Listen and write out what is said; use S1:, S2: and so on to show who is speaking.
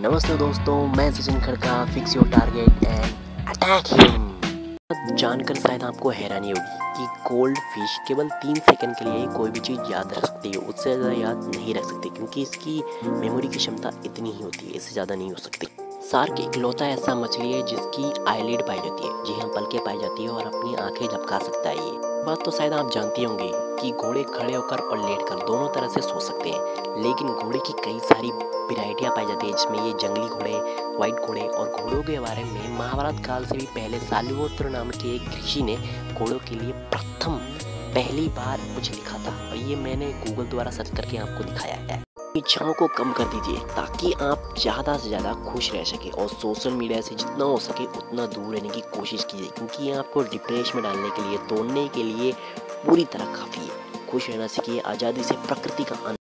S1: नमस्ते दोस्तों, मैं Sachin Khadka fix your target and attack him जानकर शायद आपको हैरानी होगी कि कोल्ड फ़िश केवल तीन सेकंड के लिए कोई भी चीज़ याद रख सकती है। उससे ज़्यादा याद नहीं रख सकती क्योंकि इसकी मेमोरी की क्षमता इतनी ही होती है, इससे ज़्यादा नहीं हो सकती। सार्क इकलौता ऐसा मछली है जिसकी आईलिड पाई जाती है। जी हाँ पलके पाई जाती है और अपनी आँखें झपका सकता है ये। बात तो शायद आप जानती होंगे कि घोड़े खड़े होकर और लेट कर दोनों तरह से सो सकते हैं, लेकिन घोड़े की कई सारी वेराइटियाँ पाई जाती है, जिसमें ये जंगली घोड़े व्हाइट घोड़े और घोड़ों के बारे में महाभारत काल से भी पहले सालुवोत्र नाम के एक ऋषि ने घोड़ों के लिए प्रथम पहली बार कुछ लिखा था और ये मैंने गूगल द्वारा सर्च करके आपको दिखाया है। इच्छाओं को कम कर दीजिए, ताकि आप ज़्यादा से ज़्यादा खुश रह सके और सोशल मीडिया से जितना हो सके उतना दूर रहने की कोशिश कीजिए, क्योंकि ये आपको डिप्रेशन में डालने के लिए, तोड़ने के लिए पूरी तरह काफ़ी है खुश रहना सीखिए, आज़ादी से प्रकृति का